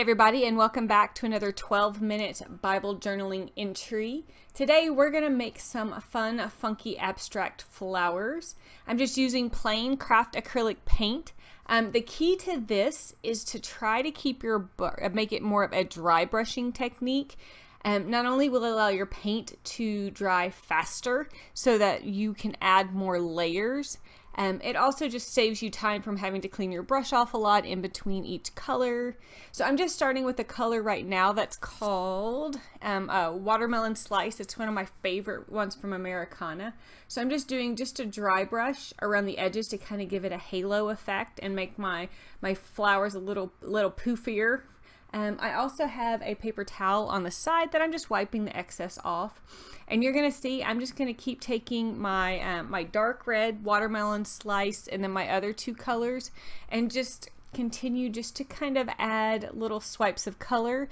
everybody, and welcome back to another 12 minute Bible journaling entry. Today, we're going to make some fun, funky abstract flowers. I'm just using plain craft acrylic paint. Um, the key to this is to try to keep your, uh, make it more of a dry brushing technique. Um, not only will it allow your paint to dry faster so that you can add more layers, um, it also just saves you time from having to clean your brush off a lot in between each color. So I'm just starting with a color right now that's called um, Watermelon Slice. It's one of my favorite ones from Americana. So I'm just doing just a dry brush around the edges to kind of give it a halo effect and make my, my flowers a little, little poofier um, I also have a paper towel on the side that I'm just wiping the excess off. And you're going to see I'm just going to keep taking my, um, my dark red watermelon slice and then my other two colors and just continue just to kind of add little swipes of color.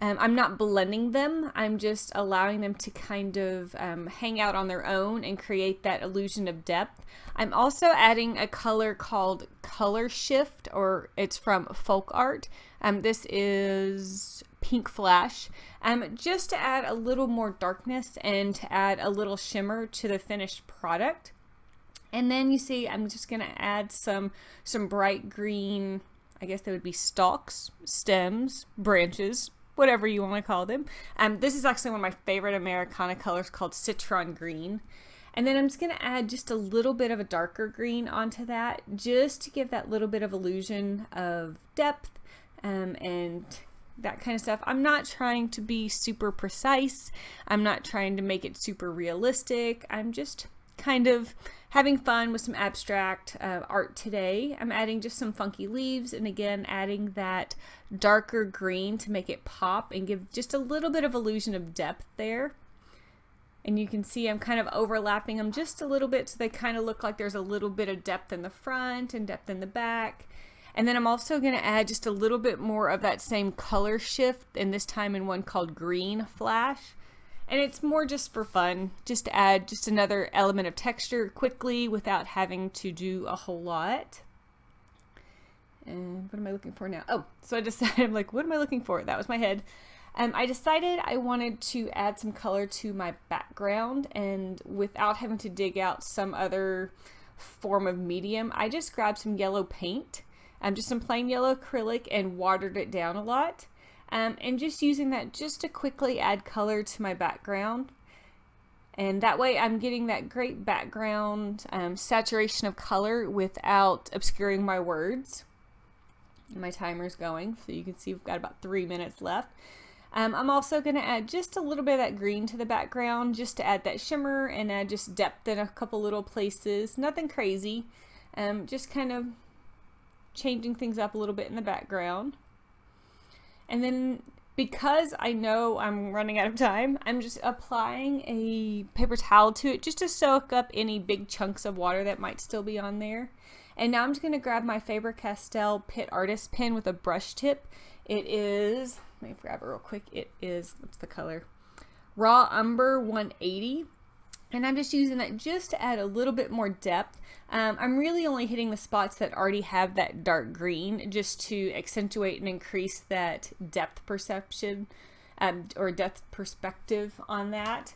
Um, I'm not blending them, I'm just allowing them to kind of um, hang out on their own and create that illusion of depth. I'm also adding a color called Color Shift, or it's from Folk Art. Um, this is Pink Flash, um, just to add a little more darkness and to add a little shimmer to the finished product. And then you see I'm just going to add some, some bright green, I guess they would be stalks, stems, branches, whatever you want to call them. Um, this is actually one of my favorite Americana colors called Citron Green. And then I'm just going to add just a little bit of a darker green onto that just to give that little bit of illusion of depth um, and that kind of stuff. I'm not trying to be super precise. I'm not trying to make it super realistic. I'm just kind of having fun with some abstract uh, art today. I'm adding just some funky leaves and again adding that darker green to make it pop and give just a little bit of illusion of depth there. And you can see I'm kind of overlapping them just a little bit so they kind of look like there's a little bit of depth in the front and depth in the back. And then I'm also going to add just a little bit more of that same color shift and this time in one called Green Flash. And it's more just for fun, just to add just another element of texture quickly without having to do a whole lot. And what am I looking for now? Oh, so I decided, I'm like, what am I looking for? That was my head. Um, I decided I wanted to add some color to my background and without having to dig out some other form of medium, I just grabbed some yellow paint, um, just some plain yellow acrylic and watered it down a lot um, and just using that just to quickly add color to my background. And that way I'm getting that great background um, saturation of color without obscuring my words. My timer's going, so you can see we've got about three minutes left. Um, I'm also going to add just a little bit of that green to the background just to add that shimmer and add just depth in a couple little places. Nothing crazy, um, just kind of changing things up a little bit in the background. And then because I know I'm running out of time, I'm just applying a paper towel to it just to soak up any big chunks of water that might still be on there. And now I'm just going to grab my Faber-Castell Pitt Artist Pen with a brush tip. It is, let me grab it real quick. It is, what's the color? Raw Umber 180. And I'm just using that just to add a little bit more depth. Um, I'm really only hitting the spots that already have that dark green just to accentuate and increase that depth perception um, or depth perspective on that.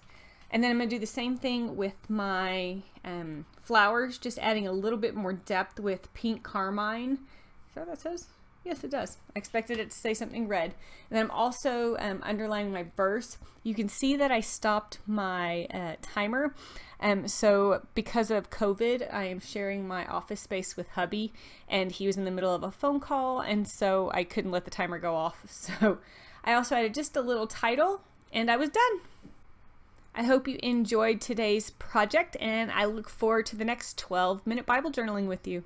And then I'm going to do the same thing with my um, flowers, just adding a little bit more depth with pink carmine. Is that what that says? Yes, it does. I expected it to say something red. And then I'm also um, underlining my verse. You can see that I stopped my uh, timer. Um, so because of COVID, I am sharing my office space with hubby and he was in the middle of a phone call and so I couldn't let the timer go off. So I also added just a little title and I was done. I hope you enjoyed today's project and I look forward to the next 12 minute Bible journaling with you.